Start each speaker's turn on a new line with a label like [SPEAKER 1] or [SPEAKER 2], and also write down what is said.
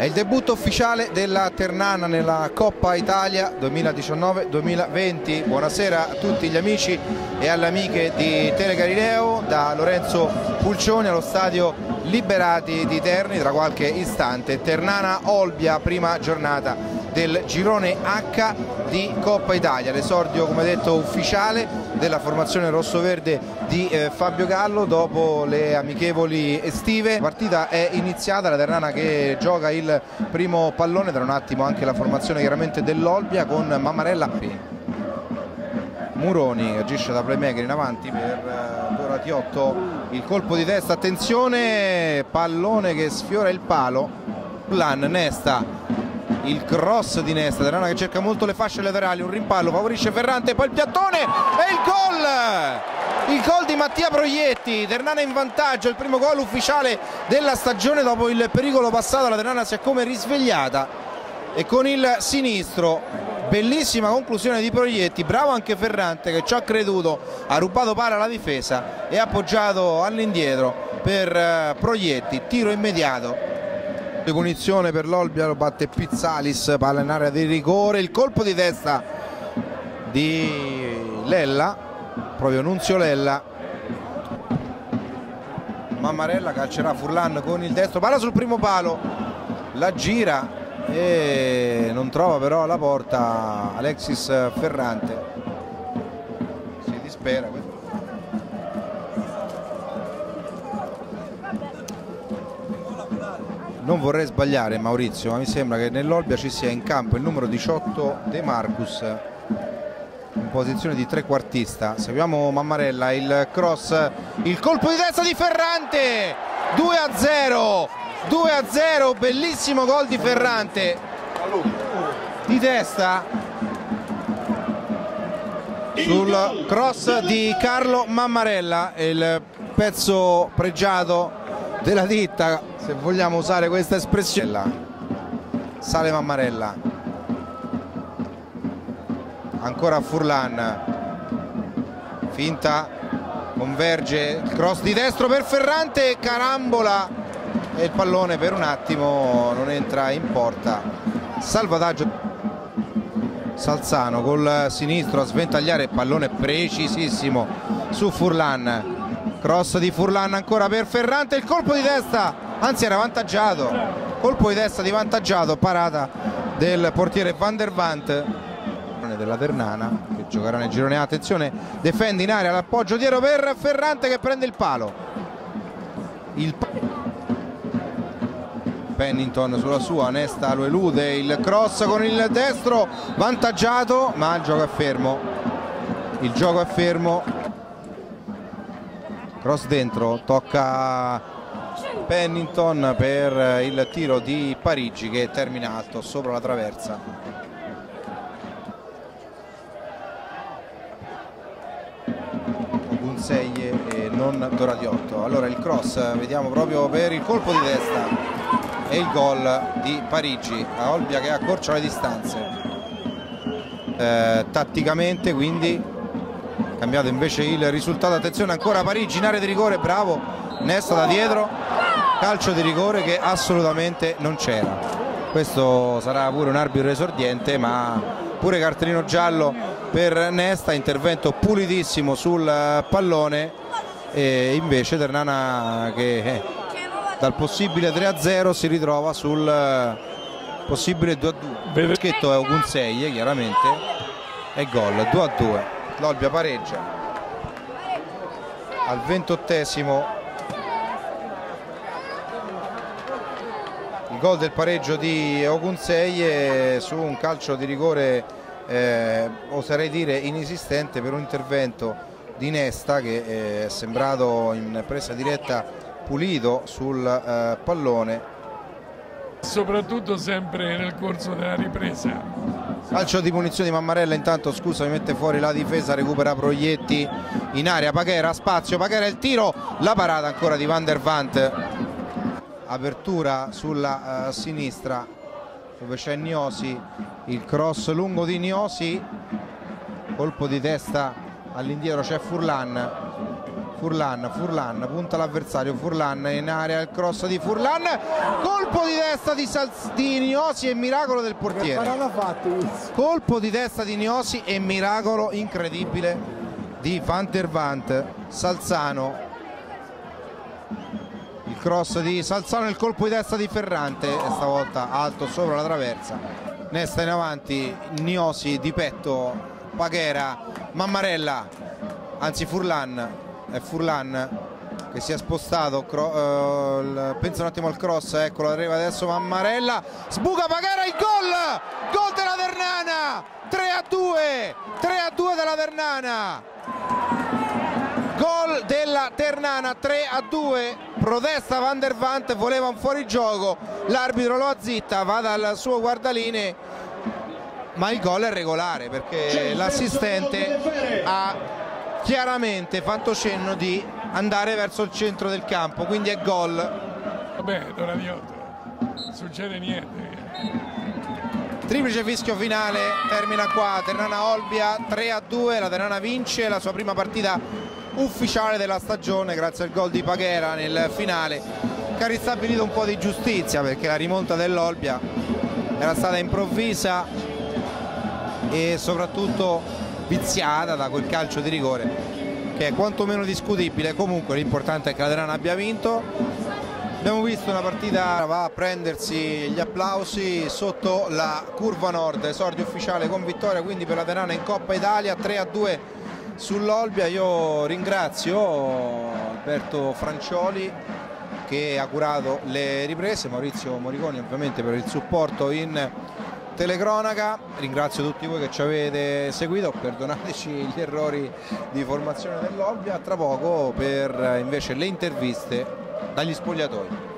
[SPEAKER 1] È il debutto ufficiale della Ternana nella Coppa Italia 2019-2020. Buonasera a tutti gli amici e alle amiche di Telegarineo da Lorenzo Pulcioni allo stadio Liberati di Terni tra qualche istante. Ternana Olbia, prima giornata del girone H di Coppa Italia, l'esordio come detto ufficiale della formazione rossoverde di eh, Fabio Gallo dopo le amichevoli estive. La partita è iniziata, la Ternana che gioca il primo pallone, tra un attimo anche la formazione chiaramente dell'Olbia con Mammarella. Muroni agisce da playmaker in avanti per eh, Doratiotto, il colpo di testa, attenzione, pallone che sfiora il palo, Lan Nesta il cross di Nesta, Terrana che cerca molto le fasce laterali, un rimpallo, favorisce Ferrante, poi il piattone e il gol! Il gol di Mattia Proietti, Ternana in vantaggio, il primo gol ufficiale della stagione dopo il pericolo passato, la Ternana si è come risvegliata e con il sinistro, bellissima conclusione di Proietti, bravo anche Ferrante che ci ha creduto, ha rubato palla alla difesa e appoggiato all'indietro per eh, Proietti, tiro immediato di punizione per l'Olbia lo batte Pizzalis palla in area di rigore. Il colpo di testa di Lella proprio Nunzio Lella. Mammarella calcerà Furlan con il destro palla sul primo palo. La gira e non trova però la porta Alexis Ferrante. Si dispera non vorrei sbagliare Maurizio ma mi sembra che nell'Olbia ci sia in campo il numero 18 De Marcus in posizione di trequartista. Seguiamo Mammarella il cross il colpo di testa di Ferrante! 2 a 0 2 a 0 bellissimo gol di Ferrante. Di testa. Sul cross di Carlo Mammarella il pezzo pregiato della ditta se vogliamo usare questa espressione sale Mammarella ancora Furlan. Finta converge il cross di destro per Ferrante carambola e il pallone per un attimo non entra in porta. Salvataggio Salzano col sinistro a sventagliare pallone precisissimo su Furlan cross di Furlan ancora per Ferrante il colpo di testa anzi era vantaggiato colpo di testa di vantaggiato parata del portiere Van der Vant della Ternana che giocherà nel girone A attenzione difende in area l'appoggio dietro per Ferrante che prende il palo. Il Pennington sulla sua Nesta lo elude il cross con il destro vantaggiato ma il gioco è fermo. Il gioco è fermo cross dentro tocca Pennington per il tiro di Parigi che termina alto sopra la traversa. Gunseglie e non Doradiotto. Allora il cross vediamo proprio per il colpo di testa e il gol di Parigi a Olbia che accorcia le distanze. Eh, tatticamente quindi cambiato invece il risultato. Attenzione ancora Parigi in area di rigore. Bravo Nesta da dietro. Calcio di rigore che assolutamente non c'era. Questo sarà pure un arbitro esordiente ma pure cartellino giallo per Nesta. Intervento pulitissimo sul pallone. E invece Ternana che eh, dal possibile 3-0 si ritrova sul possibile 2-2 scritto è Ogunseglie chiaramente. E gol 2-2 l'Olbia pareggia. Al ventottesimo gol del pareggio di Ogunsei su un calcio di rigore eh, oserei dire inesistente per un intervento di Nesta che eh, è sembrato in presa diretta pulito sul eh, pallone.
[SPEAKER 2] Soprattutto sempre nel corso della ripresa
[SPEAKER 1] calcio di punizione di Mammarella intanto scusa mi mette fuori la difesa recupera Proietti in area. Paghera spazio Paghera il tiro la parata ancora di Van der Vant apertura sulla uh, sinistra dove c'è Niosi il cross lungo di Niosi colpo di testa all'indietro c'è Furlan Furlan, Furlan, punta l'avversario, Furlan in area, il cross di Furlan, colpo di testa di, di Niosi e miracolo del portiere. Colpo di testa di Niosi e miracolo incredibile di Van der Vant, Salzano. Il cross di Salzano e il colpo di testa di Ferrante, e stavolta alto sopra la traversa. Nesta in avanti, Niosi di petto, Paghera, Mammarella, anzi Furlan è Furlan che si è spostato cro- uh, pensa un attimo al cross eccolo arriva adesso Mammarella sbuca Pagara il gol! Gol della Ternana 3 a 2 3 a 2 della Ternana gol della Ternana 3 a 2 protesta Van der Vant voleva un fuorigioco l'arbitro lo azzitta va dal suo guardaline ma il gol è regolare perché l'assistente ha chiaramente fatto cenno di andare verso il centro del campo, quindi è gol.
[SPEAKER 2] Vabbè, Doradiotto, succede niente.
[SPEAKER 1] Triplice fischio finale, termina qua, Ternana Olbia 3 a 2, la Ternana vince la sua prima partita ufficiale della stagione grazie al gol di Paghera nel finale che ha ristabilito un po' di giustizia perché la rimonta dell'Olbia era stata improvvisa e soprattutto viziata da quel calcio di rigore che è quantomeno discutibile. Comunque l'importante è che la Terana abbia vinto. Abbiamo visto una partita va a prendersi gli applausi sotto la curva nord. Esordio ufficiale con vittoria quindi per la Terana in Coppa Italia 3 a 2 sull'Olbia. Io ringrazio Alberto Francioli che ha curato le riprese Maurizio Moriconi ovviamente per il supporto in telecronaca, ringrazio tutti voi che ci avete seguito, perdonateci gli errori di formazione dell'Olbia, tra poco per invece le interviste dagli spogliatoi.